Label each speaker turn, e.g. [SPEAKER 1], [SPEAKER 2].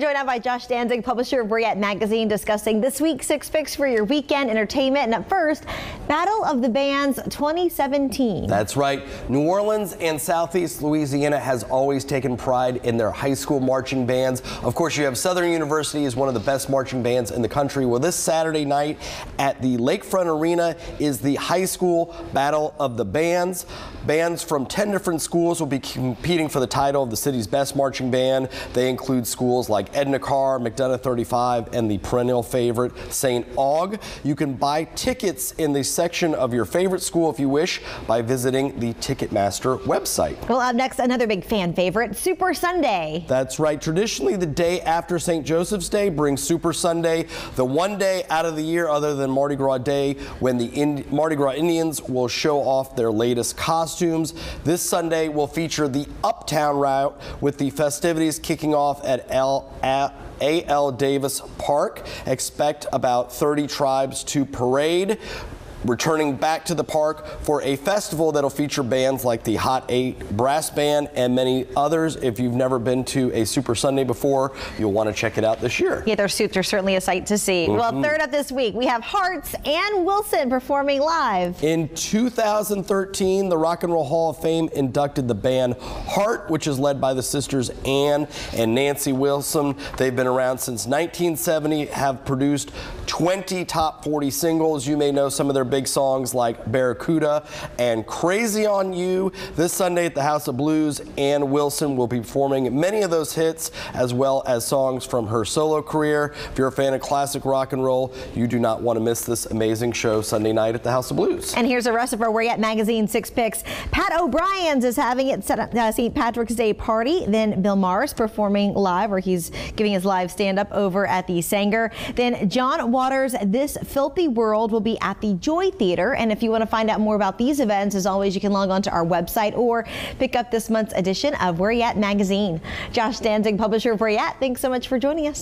[SPEAKER 1] joined now by Josh Danzig, publisher of At Magazine, discussing this week's Six Picks for your weekend entertainment. And up first, Battle of the Bands 2017.
[SPEAKER 2] That's right. New Orleans and Southeast Louisiana has always taken pride in their high school marching bands. Of course, you have Southern University is one of the best marching bands in the country. Well, this Saturday night at the Lakefront Arena is the high school Battle of the Bands. Bands from 10 different schools will be competing for the title of the city's best marching band. They include schools like Edna Karr, McDonough 35, and the perennial favorite, St. Aug. You can buy tickets in the section of your favorite school if you wish by visiting the Ticketmaster website.
[SPEAKER 1] Well, up next, another big fan favorite, Super Sunday.
[SPEAKER 2] That's right. Traditionally, the day after St. Joseph's Day brings Super Sunday, the one day out of the year other than Mardi Gras Day when the Indi Mardi Gras Indians will show off their latest costumes. This Sunday will feature the Uptown route with the festivities kicking off at L. A.L. Davis Park. Expect about 30 tribes to parade returning back to the park for a festival that'll feature bands like the Hot 8 Brass Band and many others. If you've never been to a Super Sunday before, you'll want to check it out this year.
[SPEAKER 1] Yeah, their suits are certainly a sight to see. Mm -hmm. Well, mm-hmm. third up this week, we have Heart's Ann Wilson performing live.
[SPEAKER 2] In 2013, the Rock and Roll Hall of Fame inducted the band Heart, which is led by the sisters Ann and Nancy Wilson. They've been around since 1970, have produced 20 top 40 singles. You may know some of their big songs like Barracuda and Crazy on You. This Sunday at the House of Blues, Ann Wilson will be performing many of those hits as well as songs from her solo career. If you're a fan of classic rock and roll, you do not want to miss this amazing show Sunday night at the House of Blues.
[SPEAKER 1] And here's a rest of our Where Y'at Magazine Six Picks. Pat O'Brien's is having its uh, St. Patrick's Day party. Then Bill Maher's performing live, or he's giving his live stand-up over at the Saenger. Then John Waters' This Filthy World will be at the Joy Theater. And if you want to find out more about these events, as always, you can log on to our website or pick up this month's edition of Where Y'at magazine. Josh Danzig, publisher of Where Y'at, thanks so much for joining us.